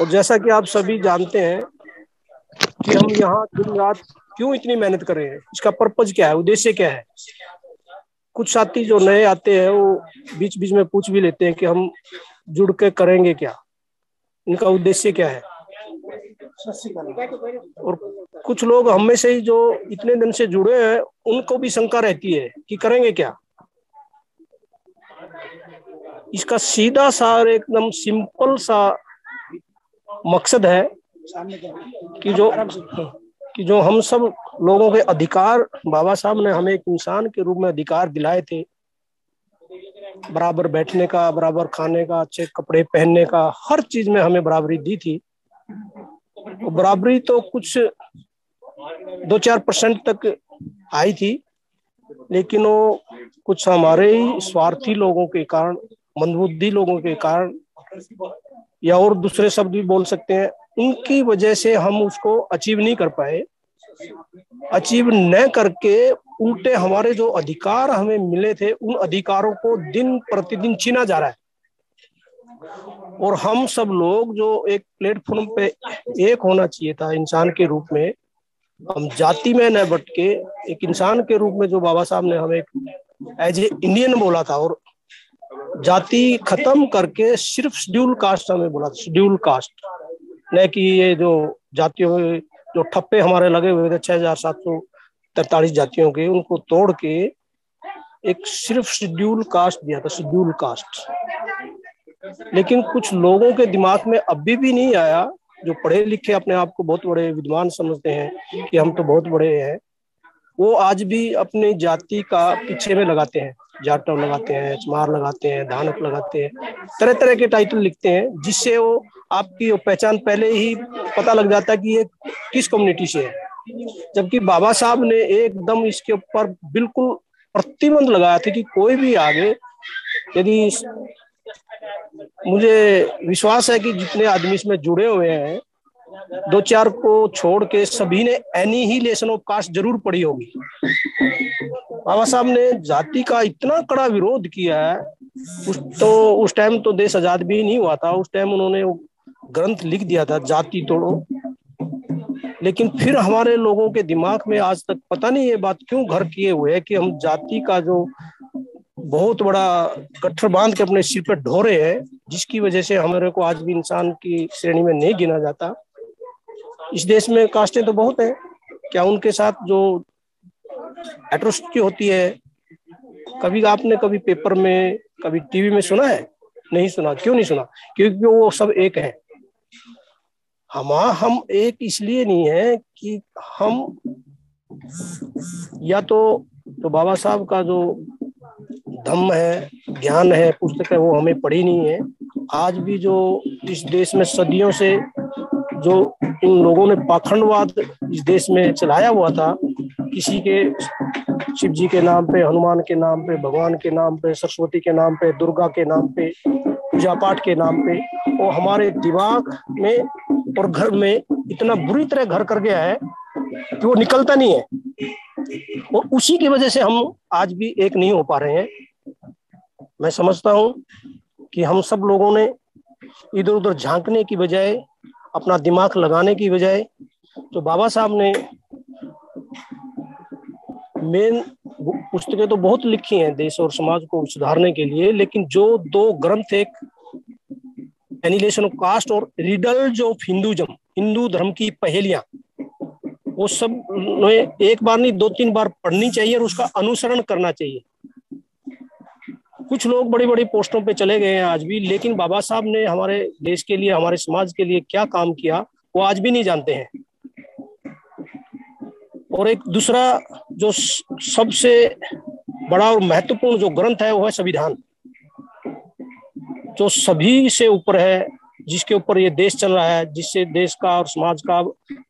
और जैसा कि आप सभी जानते हैं कि हम यहाँ दिन रात क्यों इतनी मेहनत कर रहे हैं? इसका पर्पज क्या है? उद्देश्य क्या है? कुछ साथी जो नए आते हैं, वो बीच बीच में पूछ भी लेते हैं कि हम जुड़ के करेंगे क्या? इनका उद्देश्य क्या है? और कुछ लोग हमें से ही जो इतने दिन से जुड़े हैं, उनको भी शंका रहती है कि करेंगे क्या? इसका सीधा सा और एकदम सिंपल सा मकसद है कि जो कि जो हम सब लोगों के अधिकार, बाबा साहब ने हमें एक इंसान के रूप में अधिकार दिलाए थे। बराबर बैठने का, बराबर खाने का, अच्छे कपड़े पहनने का, हर चीज़ में हमें बराबरी दी थी। तो बराबरी तो कुछ दो चार परसेंट तक आई थी, लेकिन वो कुछ हमारे ही स्वार्थी लोगों के कारण मंदबुद्धि लोगों के कारण या और दूसरे शब्द भी बोल सकते हैं, उनकी वजह से हम उसको अचीव नहीं कर पाए। अचीव न करके उल्टे हमारे जो अधिकार हमें मिले थे, उन अधिकारों को दिन प्रतिदिन छीना जा रहा है। और हम सब लोग जो एक प्लेटफॉर्म पे एक होना चाहिए था इंसान के रूप में, हम जाति में न बट के एक इंसान के रूप में जो बाबा साहब ने हमें एज ए इंडियन बोला था और जाति खत्म करके सिर्फ़ शेड्यूल कास्ट हमें बोला, शेड्यूल कास्ट। न कि ये जो जातियों में जो ठप्पे हमारे लगे हुए थे, छह हज़ार सात सौ तैतालीस जातियों के, उनको तोड़ के एक सिर्फ़ शेड्यूल कास्ट दिया था, शेड्यूल कास्ट। लेकिन कुछ लोगों के दिमाग में अभी भी नहीं आया, जो पढ़े लिखे अपने आप को बहुत बड़े विद्वान समझते हैं कि हम तो बहुत बड़े हैं। वो आज भी अपनी जाति का पीछे में लगाते हैं। जाटव लगाते हैं, चमार लगाते हैं, धानक लगाते हैं तरह तरह के टाइटल लिखते हैं, जिससे वो आपकी वो पहचान पहले ही पता लग जाता है कि ये किस कम्युनिटी से है। जबकि बाबा साहब ने एकदम इसके ऊपर बिल्कुल प्रतिबंध लगाया था कि कोई भी आगे यदि मुझे विश्वास है कि जितने आदमी इसमें जुड़े हुए हैं दो चार को छोड़ के सभी ने annihilation of caste ज़रूर पढ़ी होगी। बाबा साहब ने जाति का इतना कड़ा विरोध किया है, उस तो उस टाइम तो देश आज़ाद भी नहीं हुआ था, उस टाइम उन्होंने ग्रंथ लिख दिया था, जाति तोड़ो। लेकिन फिर हमारे लोगों के दिमाग में आज तक पता नहीं ये बात क्यों घर किए हुए है कि हम जाति का जो बहुत बड़ा गट्ठर बाँध के अपने सिर पर ढो रहे हैं, जिसकी वजह से हमारे को आज भी इंसान की श्रेणी में नहीं गिना जाता। इस देश में कास्टें तो बहुत है। क्या उनके साथ जो एट्रोसिटी होती है, कभी आपने कभी पेपर में, कभी टीवी में सुना है? नहीं सुना, क्यों नहीं सुना? क्योंकि वो सब एक है। हम हम एक इसलिए नहीं है कि हम या तो तो बाबा साहब का जो धम्म है, ज्ञान है, पुस्तक है, वो हमें पढ़ी नहीं है। आज भी जो इस देश में सदियों से जो इन लोगों ने पाखंडवाद इस देश में चलाया हुआ था, किसी के शिव जी के नाम पे, हनुमान के नाम पे, भगवान के नाम पे, सरस्वती के नाम पे, दुर्गा के नाम पे, पूजा पाठ के नाम पे, वो हमारे दिमाग में और घर में इतना बुरी तरह घर कर गया है कि वो निकलता नहीं है। और उसी की वजह से हम आज भी एक नहीं हो पा रहे हैं। मैं समझता हूँ कि हम सब लोगों ने इधर उधर झांकने की बजाय अपना दिमाग लगाने की बजाय तो बाबा साहब ने मेन पुस्तकें तो बहुत लिखी हैं देश और समाज को सुधारने के लिए, लेकिन जो दो ग्रंथ एक एनिलेशन ऑफ़ कास्ट और रिडल्स ऑफ़ हिंदुजम हिंदू धर्म की पहेलियाँ, वो सब एक बार नहीं, दो तीन बार पढ़नी चाहिए और उसका अनुसरण करना चाहिए। कुछ लोग बड़ी बड़ी पोस्टों पे चले गए हैं आज भी, लेकिन बाबा साहब ने हमारे देश के लिए, हमारे समाज के लिए क्या काम किया, वो आज भी नहीं जानते हैं। और एक दूसरा जो सबसे बड़ा और महत्वपूर्ण जो ग्रंथ है, वो है संविधान। जो सभी से ऊपर है, जिसके ऊपर ये देश चल रहा है, जिससे देश का और समाज का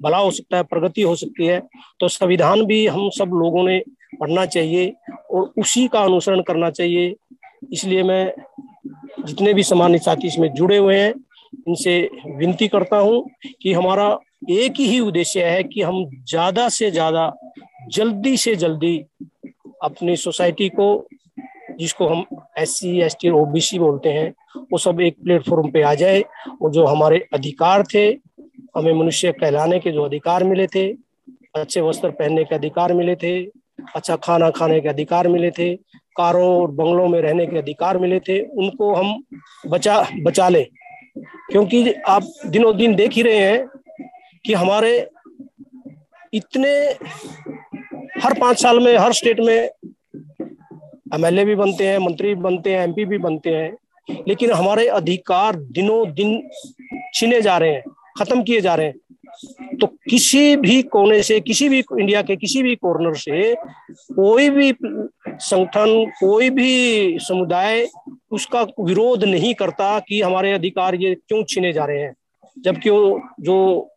भला हो सकता है, प्रगति हो सकती है तो संविधान भी हम सब लोगों ने पढ़ना चाहिए और उसी का अनुसरण करना चाहिए। इसलिए मैं जितने भी सामान्य साथी इसमें जुड़े हुए हैं, इनसे विनती करता हूँ कि हमारा एक ही उद्देश्य है कि हम ज़्यादा से ज़्यादा, जल्दी से जल्दी अपनी सोसाइटी को, जिसको हम S C S T OBC बोलते हैं, वो सब एक प्लेटफॉर्म पे आ जाए। और जो हमारे अधिकार थे, हमें मनुष्य कहलाने के जो अधिकार मिले थे, अच्छे वस्त्र पहनने के अधिकार मिले थे अच्छा खाना खाने के अधिकार मिले थे कारों और बंगलों में रहने के अधिकार मिले थे, उनको हम बचा बचा ले। क्योंकि आप दिनों दिन देख ही रहे हैं कि हमारे इतने, हर पाँच साल में, हर स्टेट में एमएलए भी बनते हैं, मंत्री भी बनते हैं, एमपी भी बनते हैं, लेकिन हमारे अधिकार दिनों दिन छीने जा रहे हैं, खत्म किए जा रहे हैं। तो किसी भी कोने से, किसी भी इंडिया के किसी भी कॉर्नर से कोई भी संगठन कोई भी समुदाय उसका विरोध नहीं करता कि हमारे अधिकार ये क्यों छीने जा रहे हैं। जबकि वो जो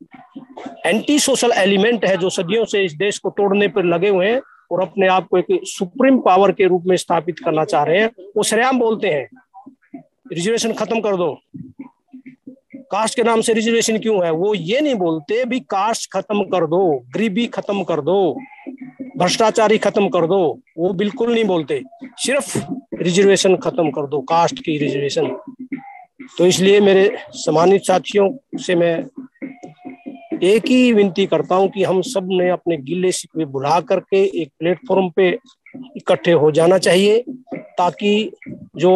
एंटी सोशल एलिमेंट है, जो सदियों से इस देश को तोड़ने पर लगे हुए हैं और अपने आप को एक सुप्रीम पावर के रूप में स्थापित करना चाह रहे हैं, वो सरेआम बोलते हैं। रिजर्वेशन खत्म कर दो। कास्ट के नाम से रिजर्वेशन क्यों है? वो ये नहीं बोलते भी कास्ट खत्म कर दो, गरीबी खत्म कर दो। भ्रष्टाचारी खत्म कर दो, वो बिल्कुल नहीं बोलते। सिर्फ़ रिजर्वेशन खत्म कर दो कास्ट की रिजर्वेशन तो इसलिए मेरे सम्मानित साथियों से मैं एक ही विनती करता हूँ कि हम सबने अपने गिले शिकवे बुला करके एक प्लेटफॉर्म पे इकट्ठे हो जाना चाहिए, ताकि जो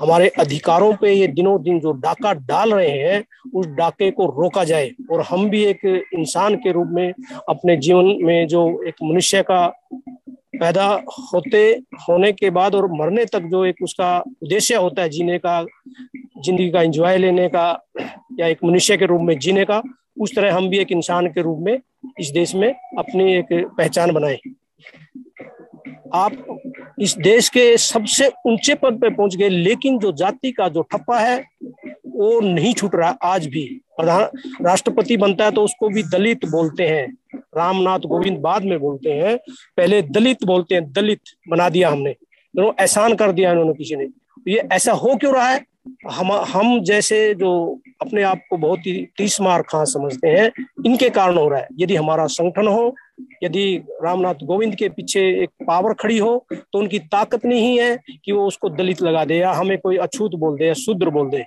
हमारे अधिकारों पे ये दिनों दिन जो डाका डाल रहे हैं, उस डाके को रोका जाए और हम भी एक इंसान के रूप में अपने जीवन में जो एक मनुष्य का पैदा होते, होने के बाद और मरने तक जो एक उसका उद्देश्य होता है जीने का, ज़िंदगी का एंजॉय लेने का या एक मनुष्य के रूप में जीने का, उस तरह हम भी एक इंसान के रूप में इस देश में अपनी एक पहचान बनाए। आप इस देश के सबसे ऊँचे पद पे पहुँच गए, लेकिन जो जाति का जो ठप्पा है, वो नहीं छूट रहा आज भी। प्रधान, राष्ट्रपति बनता है तो उसको भी दलित बोलते हैं। रामनाथ गोविंद बाद में बोलते हैं। पहले दलित बोलते हैं, दलित बना दिया हमने। तो एहसान कर दिया इन्होंने किसी ने। ये ऐसा हो क्यों रहा है? हम हम जैसे जो अपने आप को बहुत ही तीस मार खां समझते हैं, इनके कारण हो रहा है। यदि हमारा संगठन हो यदि रामनाथ गोविंद के पीछे एक पावर खड़ी हो तो उनकी ताकत नहीं है कि वो उसको दलित लगा दे या हमें कोई अछूत बोल दे या शूद्र बोल दे।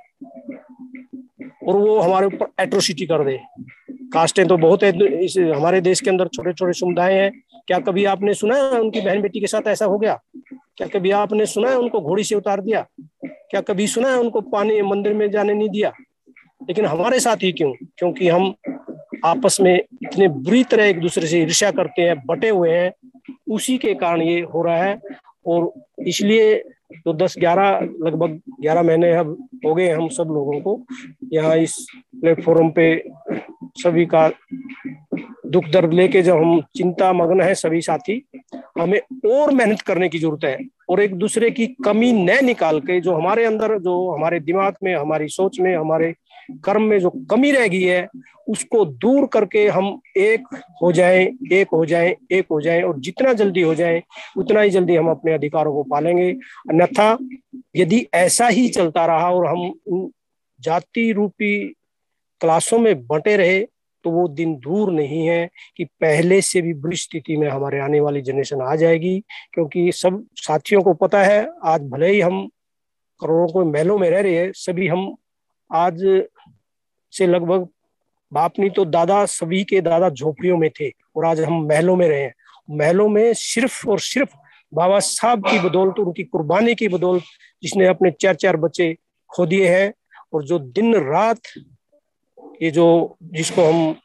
और वो हमारे ऊपर एट्रोसिटी कर दे। कास्टें तो बहुत है, इस हमारे देश के अंदर छोटे छोटे समुदाय हैं। क्या कभी आपने सुना है उनकी बहन बेटी के साथ ऐसा हो गया? क्या कभी आपने सुना है उनको घोड़ी से उतार दिया? क्या कभी सुना है उनको पानी मंदिर में जाने नहीं दिया? लेकिन हमारे साथ ही क्यों? क्योंकि हम आपस में इतने बुरी तरह एक दूसरे से ईर्ष्या करते हैं, बटे हुए हैं, उसी के कारण ये हो रहा है। और इसलिए तो दस ग्यारह, लगभग ग्यारह महीने अब हो गए हम सब लोगों को। यहाँ इस प्लेटफॉर्म पे सभी का दुख दर्द लेके जब हम चिंता मग्न है सभी साथी, हमें और मेहनत करने की ज़रूरत है और एक दूसरे की कमी न निकाल के जो हमारे अंदर, जो हमारे दिमाग में, हमारी सोच में, हमारे कर्म में जो कमी रह गई है उसको दूर करके हम एक हो जाएँ, एक हो जाएँ, एक हो जाएँ और जितना जल्दी हो जाए, उतना ही जल्दी हम अपने अधिकारों को पालेंगे। अन्यथा यदि ऐसा ही चलता रहा और हम जाति रूपी क्लासों में बंटे रहे तो वो दिन दूर नहीं है कि पहले से भी बुरी स्थिति में हमारे आने वाली जनरेशन आ जाएगी। क्योंकि सब साथियों को पता है, आज भले ही हम करोड़ों को महलों में रह रहे हैं, सभी हम आज से लगभग बाप नहीं तो दादा सभी के दादा झोपड़ियों में थे और आज हम महलों में रहे हैं। महलों में सिर्फ़ और सिर्फ़ बाबा साहब की बदौलत उनकी कुर्बानी की बदौलत जिसने अपने चार चार बच्चे खो दिए हैं और जो दिन रात ये जो जिसको हम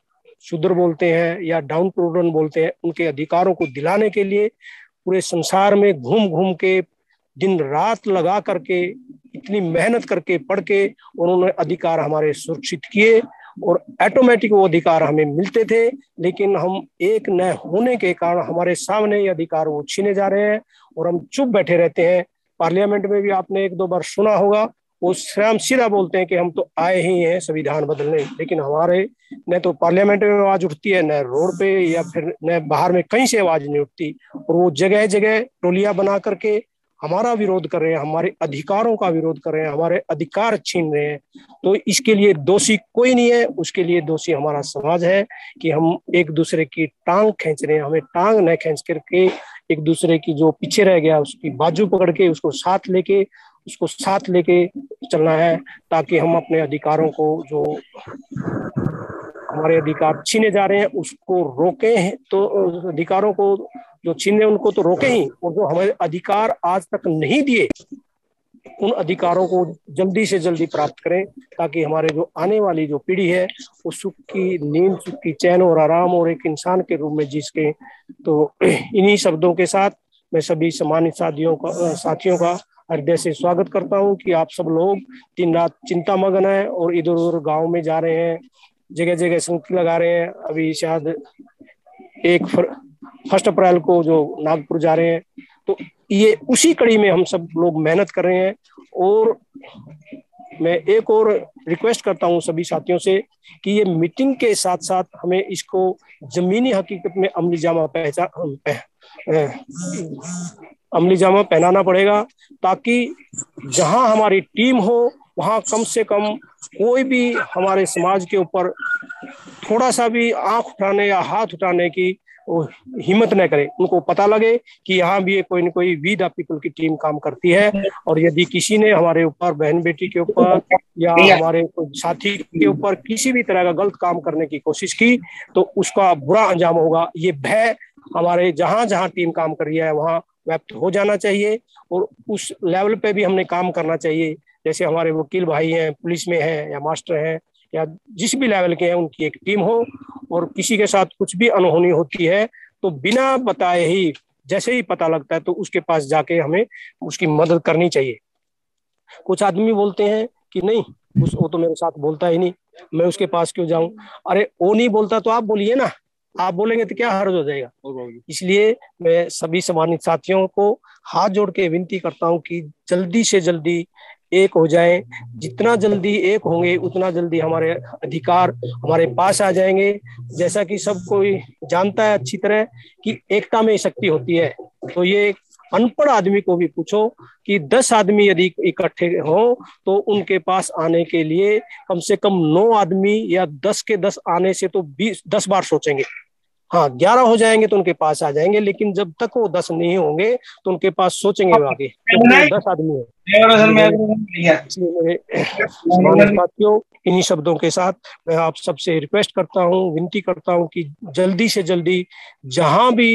शूद्र बोलते हैं या डाउन प्रोडन बोलते हैं, उनके अधिकारों को दिलाने के लिए पूरे संसार में घूम घूम के दिन रात लगा करके, इतनी मेहनत करके, पढ़ के उन्होंने अधिकार हमारे सुरक्षित किए। और ऑटोमेटिक वो अधिकार हमें मिलते थे, लेकिन हम एक न होने के कारण हमारे सामने ये अधिकार वो छीने जा रहे हैं और हम चुप बैठे रहते हैं। पार्लियामेंट में भी आपने एक दो बार सुना होगा, वो स्वयं सीधा बोलते हैं कि हम तो आए ही हैं संविधान बदलने, लेकिन हमारे, न तो पार्लियामेंट में आवाज़ उठती है, न रोड पे या फिर न बाहर में कहीं से आवाज़ नहीं उठती। और वो जगह जगह टोलियाँ बना करके हमारा विरोध कर रहे हैं, हमारे अधिकारों का विरोध कर रहे हैं, हमारे अधिकार छीन रहे हैं। तो इसके लिए दोषी कोई नहीं है, उसके लिए दोषी हमारा समाज है कि हम एक दूसरे की टांग खींच रहे हैं, हमें टांग न खींच करके एक दूसरे की जो पीछे रह गया, उसकी बाजू पकड़ के, उसको साथ लेके, उसको साथ लेके चलना है, ताकि हम अपने अधिकारों को जो हमारे अधिकार छीने जा रहे हैं, उसको रोके हैं तो अधिकारों को जो छीने उनको तो रोके ही और जो हमारे अधिकार आज तक नहीं दिए, उन अधिकारों को जल्दी से जल्दी प्राप्त करें ताकि हमारे जो आने वाली जो पीढ़ी है, वो सुख की नींद, सुख की चैन और आराम और एक इंसान के रूप में जी सके। तो इन्हीं शब्दों के साथ मैं सभी सम्मानित साथियों का साथियों का हृदय से स्वागत करता हूँ कि आप सब लोग दिन रात चिंता मगन है और इधर उधर गाँव में जा रहे हैं जगह जगह संख्या लगा रहे हैं। अभी शायद एक फ़र्स्ट अप्रैल को जो नागपुर जा रहे हैं तो ये उसी कड़ी में हम सब लोग मेहनत कर रहे हैं। और मैं एक और रिक्वेस्ट करता हूँ सभी साथियों से कि ये मीटिंग के साथ साथ हमें इसको जमीनी हकीकत में अमली जामा पहचान अमली जामा पहनाना पड़ेगा ताकि जहाँ हमारी टीम हो, वहाँ कम से कम कोई भी हमारे समाज के ऊपर थोड़ा सा भी आँख उठाने या हाथ उठाने की हिम्मत न करे उनको पता लगे कि यहाँ भी कोई न कोई वी द पीपल की टीम काम करती है और यदि किसी ने हमारे ऊपर बहन बेटी के ऊपर या हमारे साथी के ऊपर किसी भी तरह का गलत काम करने की कोशिश की तो उसका बुरा अंजाम होगा। ये भय हमारे जहाँ जहाँ टीम काम कर रही है वहाँ व्याप्त हो जाना चाहिए और उस लेवल पे भी हमने काम करना चाहिए। जैसे हमारे वकील भाई हैं पुलिस में हैं या मास्टर हैं या जिस भी लेवल के हैं उनकी एक टीम हो और किसी के साथ कुछ भी अनहोनी होती है तो बिना बताए ही जैसे ही पता लगता है तो उसके पास जाके हमें उसकी मदद करनी चाहिए। कुछ आदमी बोलते हैं कि नहीं उस वो तो मेरे साथ बोलता ही नहीं मैं उसके पास क्यों जाऊँ? अरे वो नहीं बोलता तो आप बोलिए ना। आप बोलेंगे तो क्या हर्ज हो जाएगा? इसलिए मैं सभी सम्मानित साथियों को हाथ जोड़ के विनती करता हूँ कि जल्दी से जल्दी एक हो जाए। जितना जल्दी एक होंगे, उतना जल्दी हमारे अधिकार हमारे पास आ जाएँगे। जैसा कि सब कोई जानता है अच्छी तरह कि एकता में शक्ति होती है तो ये अनपढ़ आदमी को भी पूछो कि दस आदमी यदि इकट्ठे हो तो उनके पास आने के लिए कम से कम नौ आदमी या दस के दस आने से तो बीस, दस बार सोचेंगे। हाँ ग्यारह हो जाएँगे तो उनके पास आ जाएँगे लेकिन जब तक वो दस नहीं होंगे तो उनके पास सोचेंगे आगे। तो दस आदमी है। साथियों इन्हीं शब्दों के साथ मैं आप सबसे रिक्वेस्ट करता हूँ विनती करता हूँ कि जल्दी से जल्दी जहाँ भी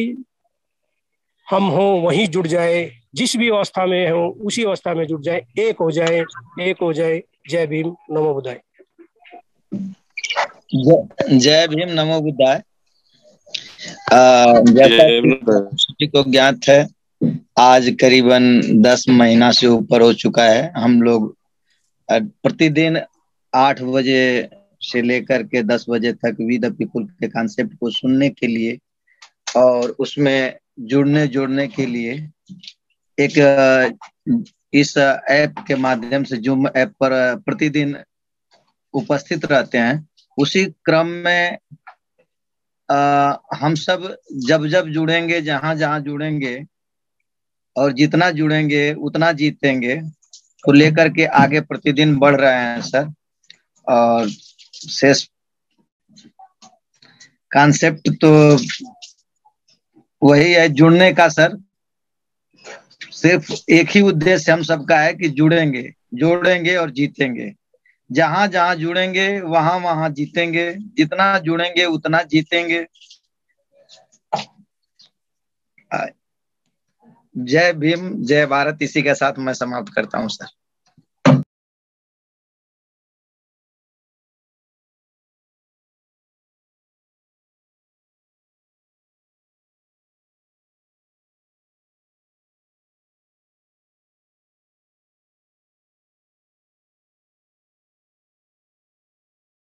हम हो वहीं जुड़ जाए। जिस भी अवस्था में हो उसी अवस्था में जुड़ जाए। एक हो जाए एक हो जाए। जय भीम नमो बुद्धाय। जय भीम नमो बुद्धाय। जैसा को ज्ञात है आज करीबन दस महीना से ऊपर हो चुका है। हम लोग प्रतिदिन आठ बजे से लेकर के दस बजे तक वी द पीपुल के कॉन्सेप्ट को सुनने के लिए और उसमें जुड़ने जुड़ने के लिए एक इस ऐप के माध्यम से जूम ऐप पर प्रतिदिन उपस्थित रहते हैं। उसी क्रम में आ, हम सब जब जब जुड़ेंगे जहाँ जहाँ जुड़ेंगे और जितना जुड़ेंगे उतना जीतेंगे को लेकर के आगे प्रतिदिन बढ़ रहे हैं सर। और शेष कॉन्सेप्ट तो वही है जुड़ने का सर। सिर्फ़ एक ही उद्देश्य हम सबका है कि जुड़ेंगे जोड़ेंगे और जीतेंगे। जहाँ जहाँ जुड़ेंगे, वहाँ वहाँ जीतेंगे। जितना जुड़ेंगे, उतना जीतेंगे। जय भीम, जय भारत। इसी के साथ मैं समाप्त करता हूँ, सर।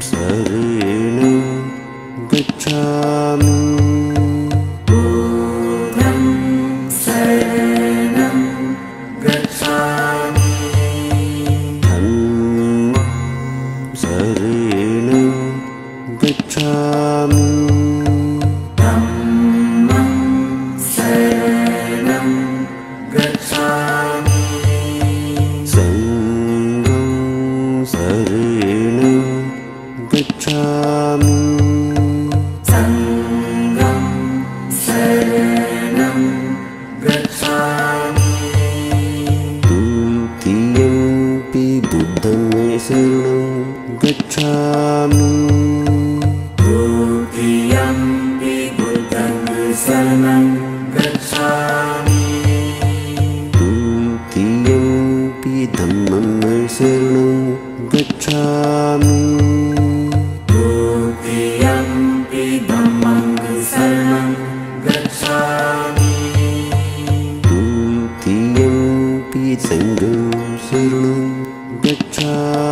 संसरेण गच्छामि। Sangam Saranam Gacchami